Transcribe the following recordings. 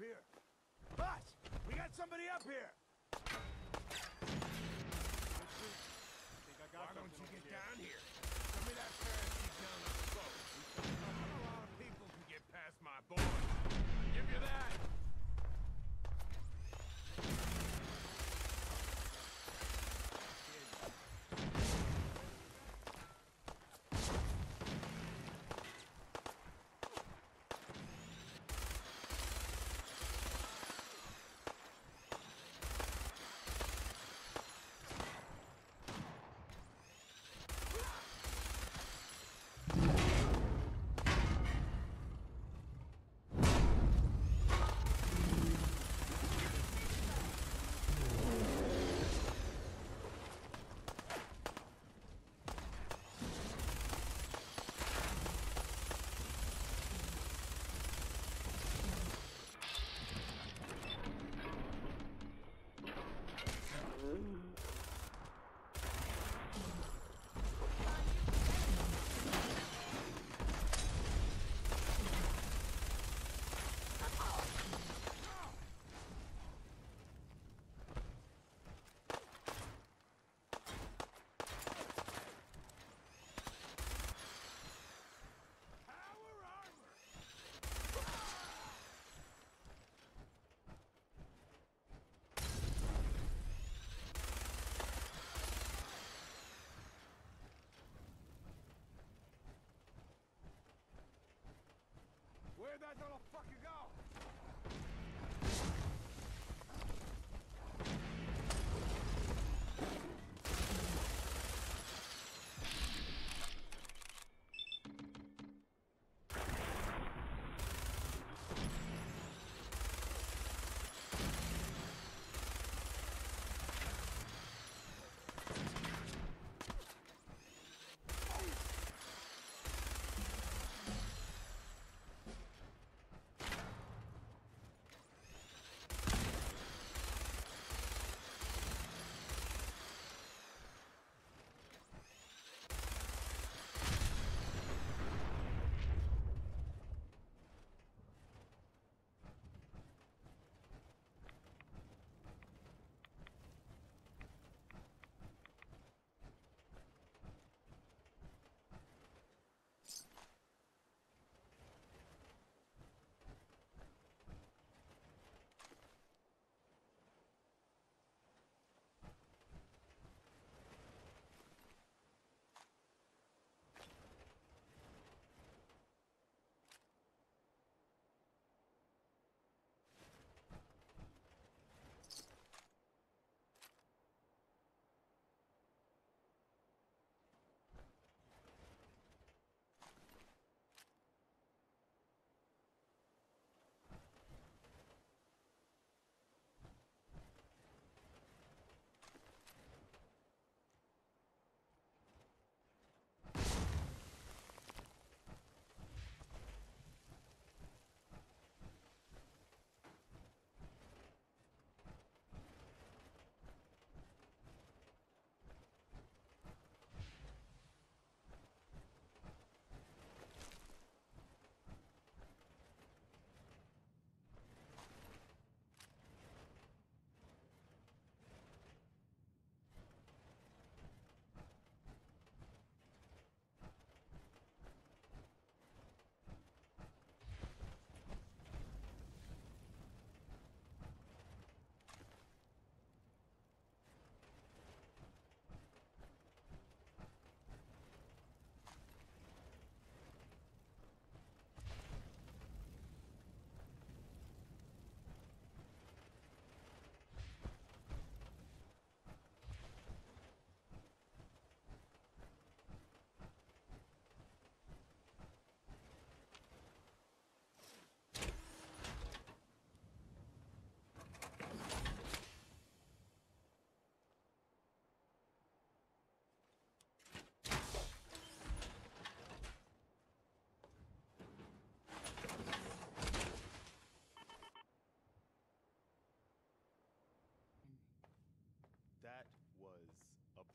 here. Boss, we got somebody up here. Why don't you get down here? Where'd that little fucker go?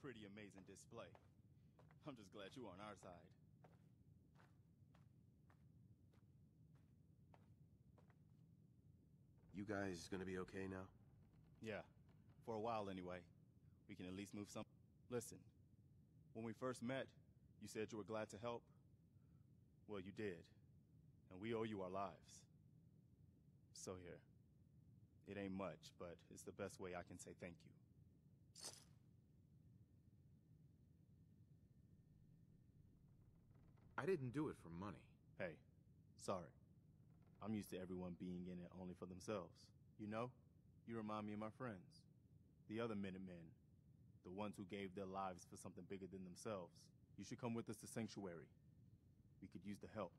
pretty amazing display. I'm just glad you're on our side. You guys gonna be okay now? Yeah. For a while, anyway. We can at least move some... Listen, when we first met, you said you were glad to help. Well, you did. And we owe you our lives. So here. It ain't much, but it's the best way I can say thank you. I didn't do it for money. Hey, sorry. I'm used to everyone being in it only for themselves. You know, you remind me of my friends. The other Minutemen. The ones who gave their lives for something bigger than themselves. You should come with us to Sanctuary. We could use the help.